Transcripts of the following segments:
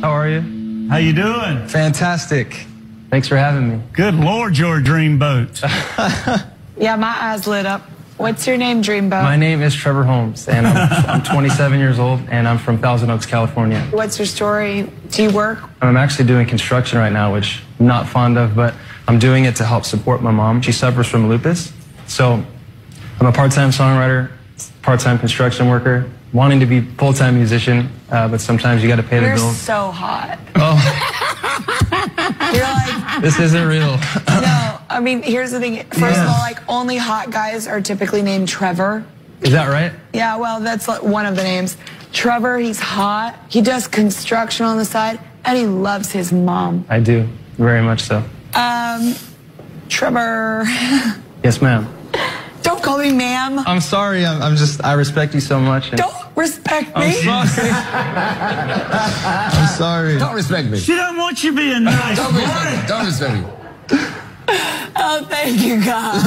How are you? How you doing? Fantastic. Thanks for having me. Good Lord, you're a dreamboat. Yeah, my eyes lit up. What's your name, Dreamboat? My name is Trevor Holmes, and I'm, I'm 27 years old, and I'm from Thousand Oaks, California. What's your story? Do you work? I'm actually doing construction right now, which I'm not fond of, but I'm doing it to help support my mom. She suffers from lupus. So I'm a part-time songwriter, part-time construction worker, wanting to be full-time musician, uh, but sometimes you got to pay the You're bills. so hot. Oh, You're like, this isn't real. no. I mean, here's the thing. First of all, like, only hot guys are typically named Trevor. Is that right? Yeah, well, that's like one of the names. Trevor, he's hot. He does construction on the side, and he loves his mom. I do, very much so. Um, Trevor, Yes, ma'am. don't call me ma'am. I'm sorry. I'm, I'm just. I respect you so much. and- Don't respect I'm me. sorry. I'm sorry. Don't respect me. She don't want you being nice. Don't respect me. Don't respect me. Oh, thank you, God.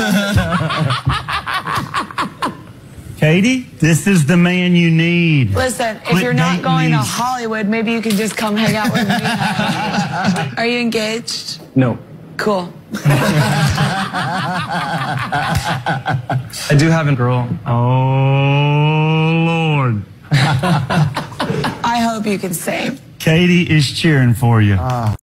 Katy, this is the man you need. Listen, if Quit you're not dating going to Hollywood, maybe you can just come hang out with me. Are you engaged? No. Cool. I do have a girl. Oh, Lord. I hope you can sing. Katy is cheering for you. Ah.